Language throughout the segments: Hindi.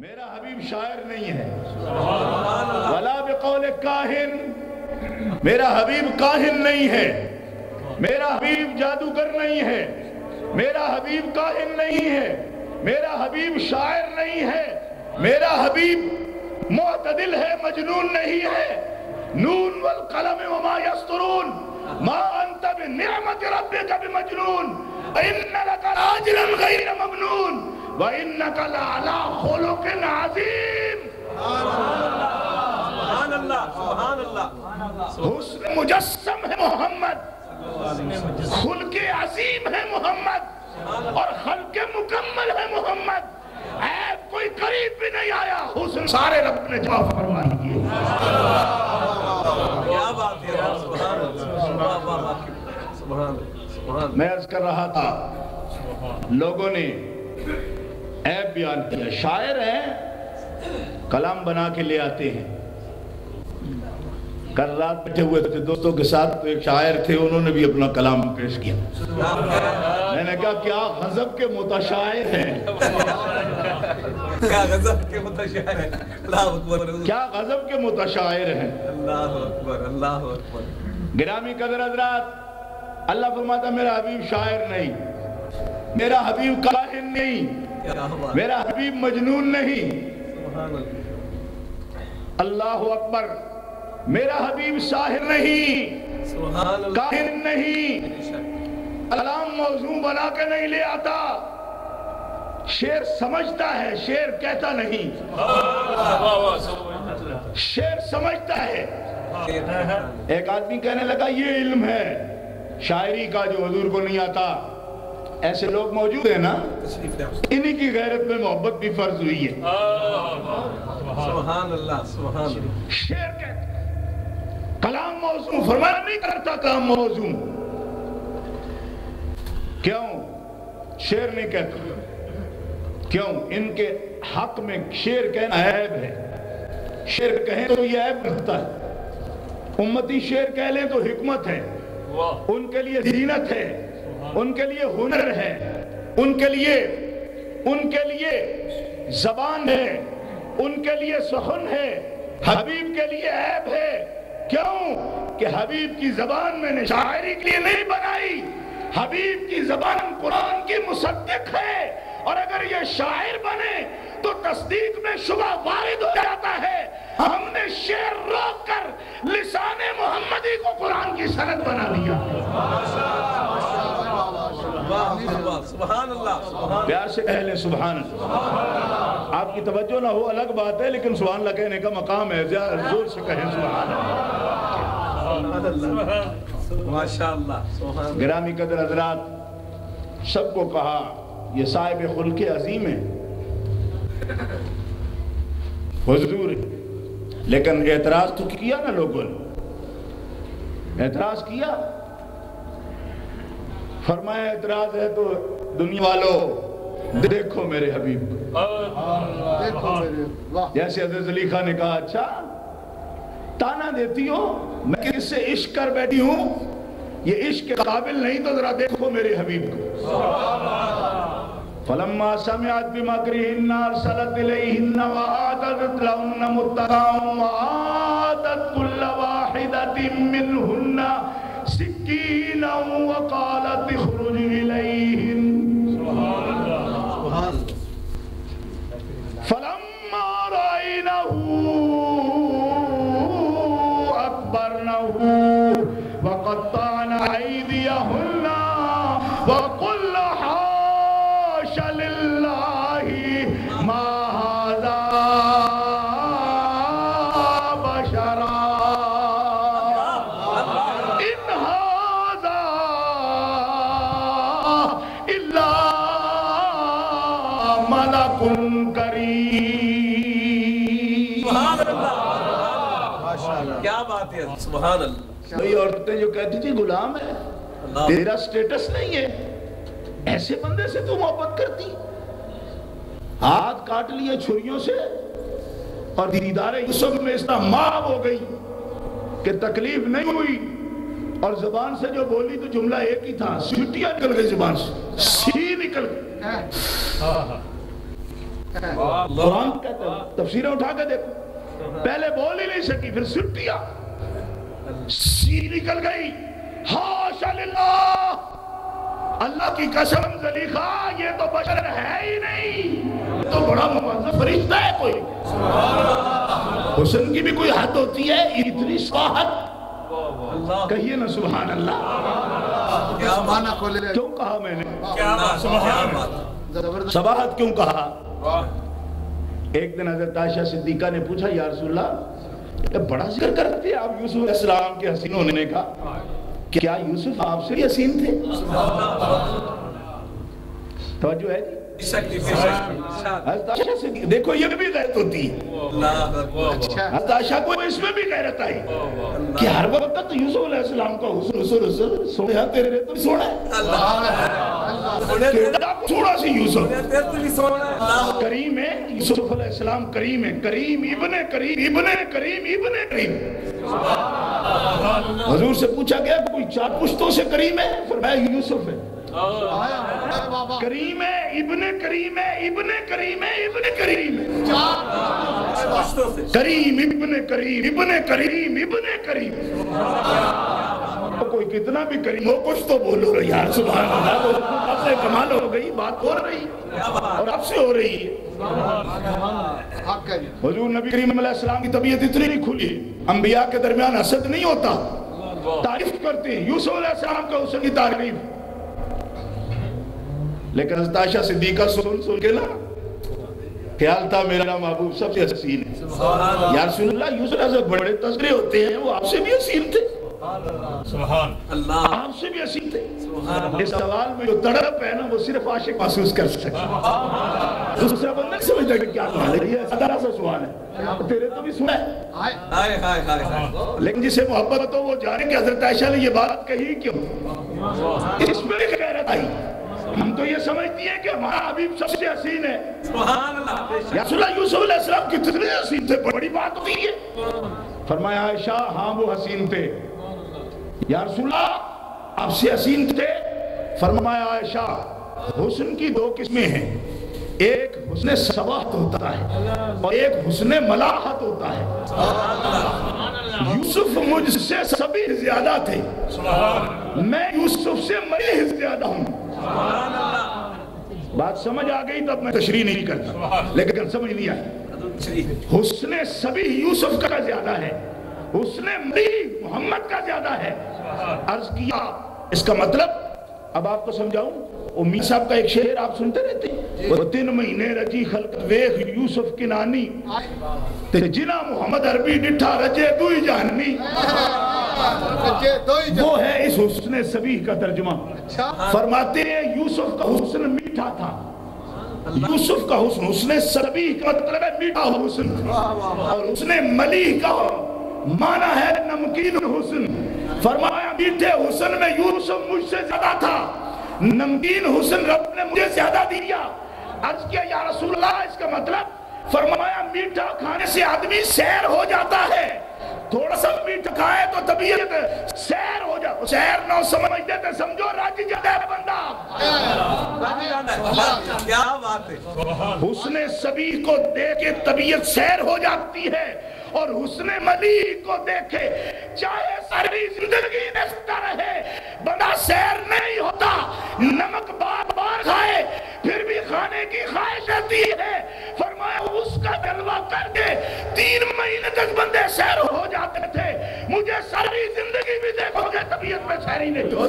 मेरा हबीब शायर नहीं है। वला बेकौल काहिन। मेरा हबीब काहिन नहीं है। मेरा हबीब जादूगर नहीं है। मेरा हबीब काहिन नहीं है। मेरा हबीब शायर नहीं है। मेरा हबीब मोतदिल है, मजनून नहीं है। नून वल कलम वमा यस्तरून। मा अंत बिनिअमत रब्बिक बिमजनून। इन्न लका गैर ममनून। हुस्न मुजस्सम है मोहम्मद। खुल के अजीम है मोहम्मद। और खल के मुकम्मल है मोहम्मद। ऐब कोई करीब भी नहीं आया। हुस्न सारे रब ने जवाब फरमा दिए। क्या बात यार सुभान अल्लाह वाह वाह वाह सुभान अल्लाह सुभान मैं अर्ज़ कर रहा था लोगों ने ऐब बयान किया शायर हैं कलाम बना के ले आते हैं। कल रात बैठे हुए थे दोस्तों के साथ तो एक शायर थे उन्होंने भी अपना कलाम पेश किया। मैंने कहा क्या गजब के मुतशायर हैं? क्या गजब के मुतशायर है? क्या गजब के मुतशायर हैं? अल्लाह अकबर अल्लाह अकबर। गिरामी कदर हजरात अल्लाह फरमाता मेरा हबीब शायर नहीं मेरा हबीब काहिन नहीं मेरा हबीब मजनून नहीं। अल्लाह। अकबर। मेरा हबीब शाहिर नहीं। काहिन नहीं। कलाम मौजू बना के नहीं ले आता। शेर समझता है शेर कहता नहीं। शेर समझता है। एक आदमी कहने लगा ये इल्म है। शायरी का जो हजूर को नहीं आता। ऐसे लोग मौजूद है ना। इन्हीं की गैरत में मोहब्बत भी फ़र्ज़ हुई है। सुभान अल्लाह सुभान अल्लाह शेर कहते कलाम मौजू फरमाया नहीं करता काम मौजू क्यों? शेर नहीं कहता। क्यों? इनके हक में शेर कहना ऐब है। शेर कहें तो यह ऐब रखता है। उम्मती शेर कह लें तो हिकमत है। उनके लिए जीनत है। उनके लिए हुनर है, उनके लिए उनके लिए जबान है, उनके लिए सुखन है, हबीब के लिए ऐब है। क्यों? कि हबीब की जबान मैंने शायरी के लिए नहीं बनाई। हबीब की जबान कुरान की मुसद्दिक है। और अगर ये शायर बने तो तस्दीक में शुबह वारिद हो जाता है। हमने शेर रोक कर लिसाने मोहम्मदी को कुरान की सनद बना दिया प्यार से कह लें सुबहान आपकी तवज्जो ना हो अलग बात है लेकिन सुबहान अल्लाह कहने का मकाम है। ज़ोर से कहें सुबहान सुभान गिरामी कदर हजरात सबको कहा ये साहिब खुल के अजीम है। हुजूर लेकिन एतराज़ तो किया ना लोगों ने। एतराज़ किया? फरमाया एतराज़ है तो दुनिया वालों देखो मेरे हबीब। देखो मेरे जैसे हज़रत अली खान ने कहा अच्छा ताना देती हो मैं किससे इश्क कर बैठी हूँ? ये इश्क के काबिल नहीं तो जरा देखो मेरे हबीब को। फलम्मा समिअत बिमकरिहिन्ना अरसलत इलैहिन्ना व आतत लहुन्ना मुत्तकाम व आतत कुल्ल वाहिदतिन मिनहुन्ना सिक्कीना व क़ालत मलकुन करीम सुभान अल्लाह क्या बात है? सुभान अल्लाह कई औरतें जो कहती थी गुलाम है। तेरा स्टेटस नहीं है। ऐसे बंदे से तू मोहब्बत करती। हाथ काट लिए छुरियों से और दीदार यूसुफ में इतना माब हो गई कि तकलीफ़ नहीं हुई। और जबान से जो बोली तो जुमला एक ही था। सीटियाँ निकल गई जबान से। सी निकल गई। कुरान तफसीरें उठा के देखो। पहले बोल ही नहीं सकी फिर सिटिया सी निकल गई। हाशा अल्लाह की कसम जलीखा ये तो बशर है ही नहीं। तो बड़ा मुआज्जम फरिश्ता है कोई। हुस्न की भी कोई हद होती है इतनी स्वाहत कहिए ना सुभान अल्लाह। क्या माना खोले क्यों कहा मैंने? क्या ज़बरदस्त सबाहत क्यों कहा? एक दिन हज़रत आयशा सिद्दीका ने पूछा या रसूलल्लाह ये बड़ा ज़िक्र करते हैं आप यूसुफ अलैहिस्सलाम के हसीन होने का। क्या यूसुफ आपसे भी हसीन थे? तो है जी। शक्ति देखो ये भी गैरत होती है। अल्लाह अच्छा को इसमें भी गैरत आई कि हर वक्त तो यूसुफ अलैहिस्सलाम का हुस्न हुस्न हुस्न सोने तेरे रे तो सोना है। केड़ा सी यूसुफ। तेरे तो भी सोना करीम है यूसुफ अलैहिस्सलाम करीम है। करीम इब्ने करीम इब्ने करीम इब्ने करीम। हजूर से पूछा गया कोई चार पुश्तों से करीम है? फरमाया यूसुफ है। करीम है, इब्ने करीम है, इब्ने करीम है, इब्ने करीम करीम, इब्ने करीम इब्ने करीम इब्ने करीम। तो कोई कितना भी करीम हो, कुछ तो बोलो यार सुबह अल्लाह तो कमाल हो गई, बात हो रही, और आपसे हो रही है। हजूर नबी करीम अलैहिस्सलाम की तबीयत इतनी नहीं खुली। अंबिया के दरमियान हसद नहीं होता। तारीफ़ करते हैं, यूसुफ का उसकी तारीफ़। लेकिन हज़रत आयशा सिद्दीका सुन सुन के ना ख्याल था मेरा महबूब सबसे हसीन है। यार सुनल्ला यूसुफ ऐसे बड़े तस्करे होते हैं वो आपसे भी हसीन थे। अल्लाह। आपसे भी हसीन थे। इस सवाल में जो तड़प है ना वो सिर्फ़ आशिक महसूस कर सकता है। दूसरा बंदा नहीं समझता कि क्या है सा सवाल है। तेरे तो भी सुना है। हाय। हाय हाय हाय लेकिन जिसे मोहब्बत हो वो जाने कि हज़रत आयशा ने ये बात कही क्यों? इसमें गैरत आई। समझती हैं कि हमारा हबीब सबसे हसीन है। यूसुफ कितने हसीन थे? बड़ी बात होती है। फरमाया आयशा हाँ वो हसीन थे। या रसूला आपसे हसीन थे। फरमाया आयशा हुस्न की दो किस्में हैं। एक हुस्न सवाहत होता है और एक हुस्न मलाहत होता है। यूसुफ मुझसे सभी ज़्यादा थे। मैं यूसुफ से मरी ज़्यादा हूँ। बात समझ आ गई तब मैं तशरी नहीं करता। लेकिन समझ नहीं आई हुस्न सभी यूसुफ का ज़्यादा है। हुस्न मरी मोहम्मद का ज़्यादा है। अर्ज़ किया। इसका मतलब अब आपको समझाऊं उम्मीद साहब का एक शेर आप सुनते रहते हैं। वो तीन महीने रज़ी खलक वेख यूसुफ की नानी। ते जिना मोहम्मद अरबी डिठा रजे दुई जाननी बच्चे दो ही वो है इस हुस्न सभी का तर्जुमा। अच्छा। फरमाते हैं यूसुफ का हुस्न मीठा था। यूसुफ का हुस्न हुस्न सभी का मतलब है मीठा हुस्न। और उसने मली का माना है नमकीन हुस्न। फरमाया मीठे हुस्न में यूसुफ मुझसे ज़्यादा था। नमकीन हुस्न रब ने मुझे ज़्यादा दिया। अर्ज़ किया या रसूल अल्लाह इसका मतलब फरमाया मीठा खाने से आदमी सैर हो जाता है। थोड़ा सा मीठा खाए तो तबीयत सैर हो जाए। सैर ना समझते तो समझो राज्य जाता है बंदा। क्या बात है? उसने सभी को देख के तबीयत सैर हो जाती है और उसने मली को देखे चाहे सारी ज़िंदगी रहे बंदा सैर नहीं होता नमक तीन महीने तक बंदे सैर हो जाते थे। मुझे सारी ज़िंदगी भी देखोगे तबीयत में सैर ही नहीं। हो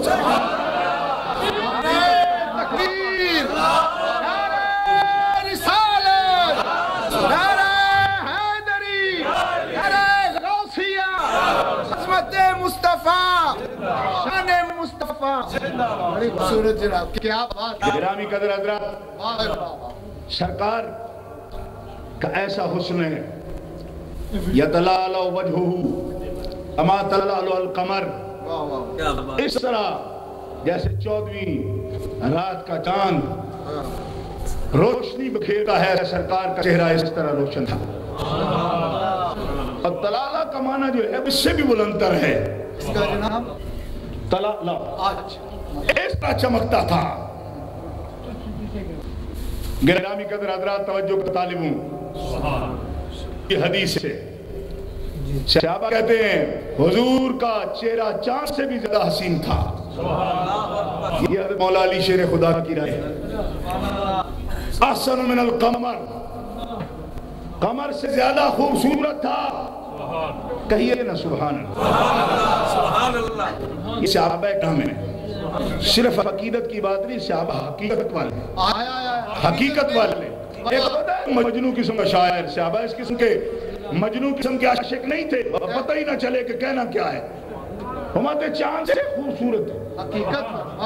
अजमत मुस्तफ़ा। शान मुस्तफ़ा। बड़ी खूबसूरत जनाब क्या बात। गिरामी कदर सरकार का ऐसा हुस्न है अमा तलाल कमर। इस तरह जैसे चौदहवीं रात का चाँद रोशनी बखेरता है सरकार का चेहरा इस तरह रोशन था। और तलाला कमाना जो है इससे भी बुलंदर है। तलाला। इस तरह चमकता था। गिरामी कदर हजरात तवज्जो का तालिब हूँ। हदीस है। शहबा कहते हैं हुजूर का चेहरा चाँद से भी ज़्यादा हसीन था। ये मौला अली शेर खुदा की राय है। अहसन मिनल कमर। कमर से ज़्यादा खूबसूरत था। कहिए ना सुभान अल्लाह सुभान ये शहाबा काम है। सिर्फ़ हकीकत की बात नहीं शहाबा हकीकत वाले। आया आया। हकीकत वाले। मजनू किस्म का शायर शहबा इस किस्म के। मजनू किस्म के आशिक नहीं थे पता ही ना चले कि कहना क्या है। हमारे चाँद से खूबसूरत। हकीकत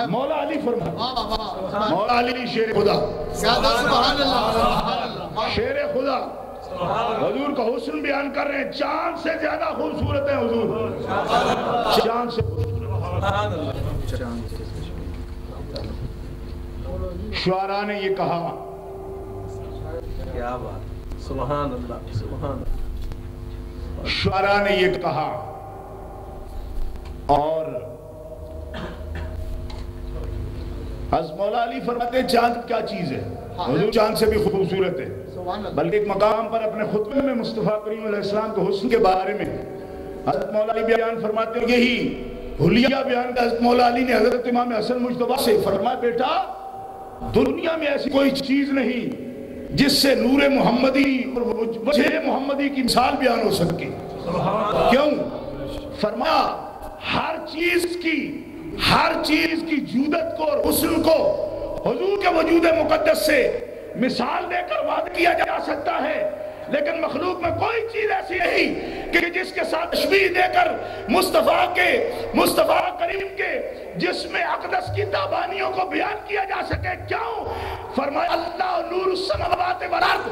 मौला अली फरमा वाह वाह मौला अली शेर खुदा। ज़्यादा सुभान अल्लाह सुभान अल्लाह शेर खुदा। हजूर का हुस्न बयान कर रहे हैं चाँद से ज़्यादा खूबसूरत है हजूर। चाँद से सुभान अल्लाह शुआरा ने ये कहा क्या बात। सुभान अल्लाह सुभान अल्लाह ने ये कहा। और अली फरमाते हैं, चाँद क्या चीज़ है? हुजूर चाँद से भी खूबसूरत है। बल्कि एक मकाम पर अपने खुतबे में मुस्तफ़ा करीम के हुस्न के बारे में हज़रत मौला अली बयान फरमाते हैं यही हुलिया बयान का हज़रत मौला अली ने हज़रत इमाम हसन मुश्तबा से फरमाया बेटा दुनिया में ऐसी कोई चीज़ नहीं जिससे नूर मोहम्मदी और मोहम्मदी की मिसाल बयान हो सके। क्यों? फरमा, हर चीज़ की, हर चीज़ की जूदत को और हुस्न को हुजूर के वजूद मुकद्दस से मिसाल देकर वाद किया जा सकता है। लेकिन मखलूक में कोई चीज़ ऐसी नहीं कि जिसके साथ तशबीह देकर मुस्तफ़ा के, मुस्तफ़ा करीम के, जिसमें अकदस की ताबानियों को बयान किया जा सके। क्यों? फरमाया, अल्लाह नूर समावात वल अर्द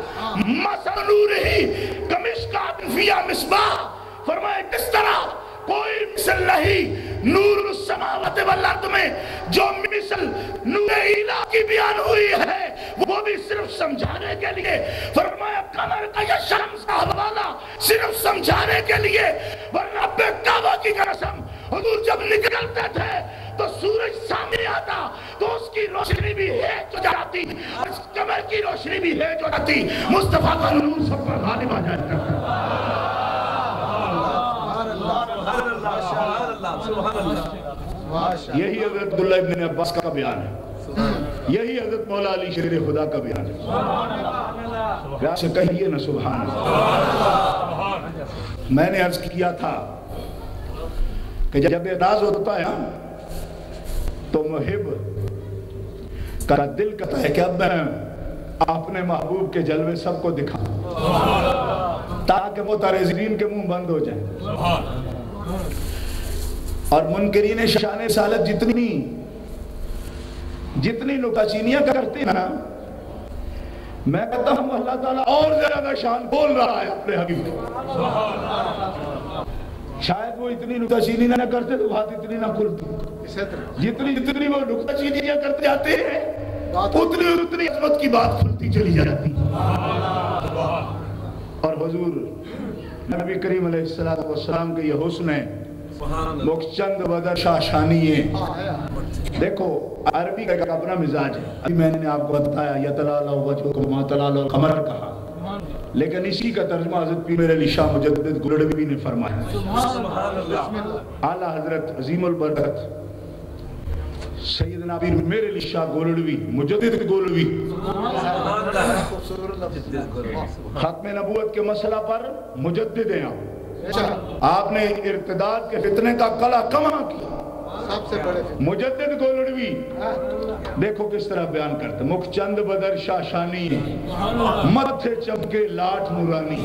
मसल नूर ही कमिश्का फिया मिसबाह फरमाया किस तरह? कोई मिसल नहीं। नूर समावत वल अर्द में जो मिसल नूर इला की बयान हुई है, वो भी सिर्फ़ समझाने के लिए। फरमाया कमर का ये शर्म सा हवाला सिर्फ़ समझाने के लिए, वरना बेकाबा की कसम। हुजूर जब निकलते थे तो सूरज सामने आता तो उसकी रोशनी भी है जो जाती। और कमर की रोशनी भी है जो जाती। मुस्तफ़ा का नूर सब पर गालिब आ जाता। माशा यही हज़रत अब्दुल्ला इब्न अब्बास का बयान है। यही हज़रत मौला अली शेर खुदा का बयान है। से कहिए ना अल्लाह। मैंने अर्ज़ किया था कि जब एराज होता है तो मुहिब का दिल कहता है कि अब मैं अपने महबूब के जलवे सबको दिखा, ताकि वो मोतारेजरीन के मुँह बंद हो जाए और मुनकरीन शान सालत जितनी जितनी नुकाचीनियाँ करते ना, मैं कहता हूँ, अल्लाह ताला और ज़्यादा शान बोल रहा है अपने की। शायद वो इतनी नुकाचीनी ना करते तो बात इतनी ना खुलती जितनी जितनी वो नुकाचीनियाँ करते जाते हैं उतनी उतनी अजमत की बात खुलती चली जाती। और हुजूर नबी करीम अलैहिस्सलाम के ये हुस्न है। सुभान मुखचंद बदर शाशानी है। देखो अरबी का अपना मिजाज है। अभी मैंने आपको बताया यतलाल कमर कहा। लेकिन इसी का तर्जमा हज़रत पीर मेरे अली शाह मुजद्दिद गुलड़वी ने फरमाया। आला हज़रत अजीमुल बरकत। सैयदना पीर मेरे अली शाह गोलड़वी मुजद्दिद गोलड़वी। खत्म नबूवत के मसला पर मुजद्दिद हैं आप। आपने इर्तदाद के फितने का कला कमा किया। सबसे बड़े फिर मुजद्दिद गोलड़वी। देखो किस तरह बयान करते मुखचंद बदर शाशानी मथे चमके लाठ नूरानी।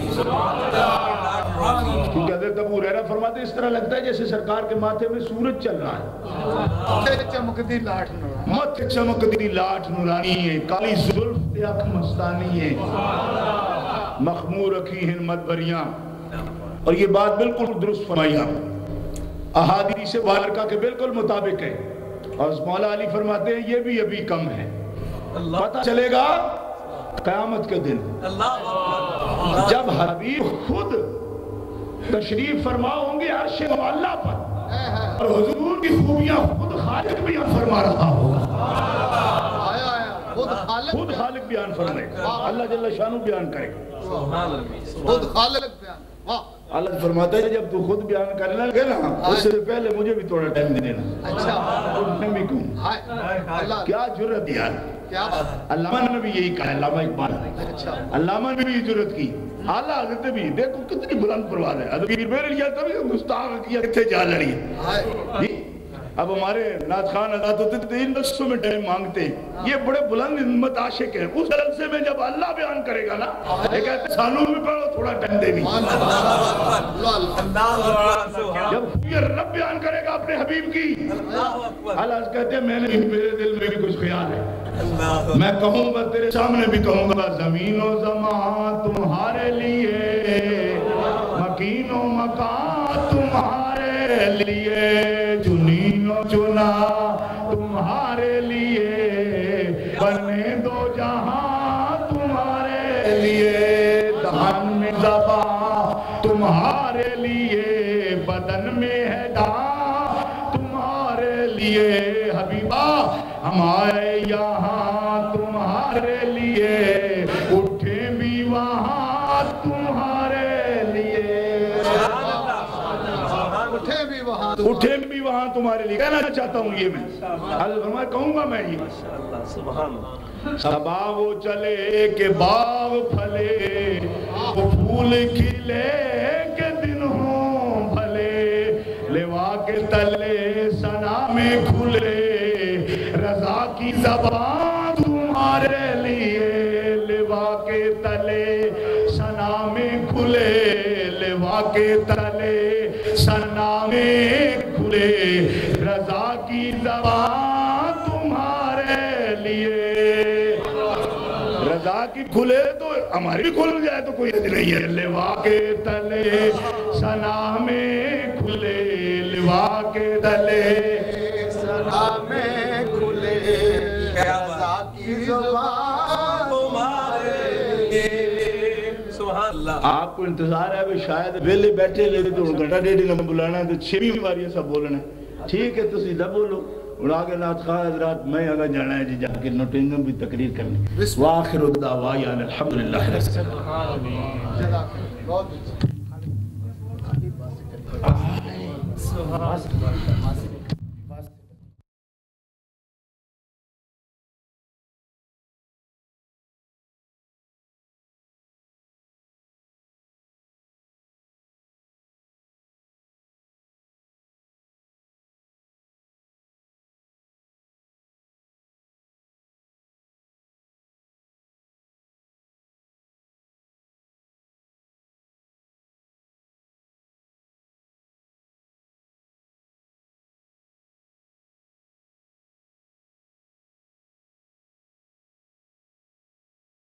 क्योंकि हज़रत अबू हुरैरा फरमाते इस तरह लगता है जैसे सरकार के माथे में सूरज चल रहा है। ते चमकदी लाठ नो मथे चमकदी लाठ नूरानी है काली जुल्फ ते अख मस्तानी है। मखमूर रखी हैं मदबरियाँ और ये बात बिल्कुल दुरुस्त फरमाई आप। अहादी से वारका के बिल्कुल मुताबिक है। और मौला अली फरमाते हैं ये भी अभी कम है। पता चलेगा कयामत के दिन। जब हबीब खुद तशरीफ़ फरमा होंगे अर्श अल्लाह पर। और हुजूर की खूबियाँ खुद खालिक भी फरमा रहा होगा। खुद खालिक बयान। फरमाए। अल्लाह जल्ला शानू बयान करेगा खुद खालिक बयान। अल्लाह फरमाता है जब तू खुद बयान करने लगे ना उससे पहले मुझे भी थोड़ा टाइम दे देना। अच्छा। मैं भी कहूँ क्या ज़रूरत यार? क्या? अल्लामा ने भी यही कहा अल्लामा इकबाल। अच्छा। अल्लामा ने भी ये ज़रूरत की। आला हज़रत भी देखो कितनी बुलंद है। मेरे लिए तभी हिंदुस्तान किया। कितने जा लड़ी है। जी, अब हमारे नाथ खान अदात होते थे इन में टाइम मांगते हैं। ये बड़े बुलंद हिम्मत आशिक है। उस जलसे में जब अल्लाह बयान करेगा ना ये कहते सालों में पढ़ो थोड़ा टाइम दे भी। जब ये रब बयान करेगा अपने हबीब की अल्लाह कहते मैंने मेरे दिल में भी कुछ ख्याल है। मैं कहूँगा, तेरे सामने भी कहूँगा, जमीनो जमा तुम्हारे लिए, मकीनो मकान तुम्हारे लिए जुनीनो चुना तुम्हारे लिए बने दो जहाँ तुम्हारे लिए धान में दबा तुम्हारे लिए, बदन में है दां तुम्हारे लिए, हबीबा हमारे यहाँ तुम्हारे लिए कहना चाहता हूँ ये मैं। कहूँगा मैं ये। सबा वो चले के बाग फले वो फूल खिले के दिन हो भले लेवा के तले सना में खुले रजा की जबान तुम्हारे लिए लेवा के तले सना में खुले लेवा के तले सना में खुले रजा की जबान तुम्हारे लिए। रजा की खुले तो हमारी भी खुल जाए तो कोई नहीं है। लिवा के तले सना में खुले। लिवा के तले सदा में खुले। रजा की ज़ुबान आपको इंतज़ार है भी शायद वेले बैठे ले तो घंटा डेढ़ ना बुलाना है तो छेवीं बारी सब बोलना है। ठीक है तो सीधा बोलो। और आगे नाथ खा हजरात मैं अगर जाना है जी जाके नोटिंगम भी तकरीर करनी। वाखिर दावा यान अल्हम्दुलिल्लाह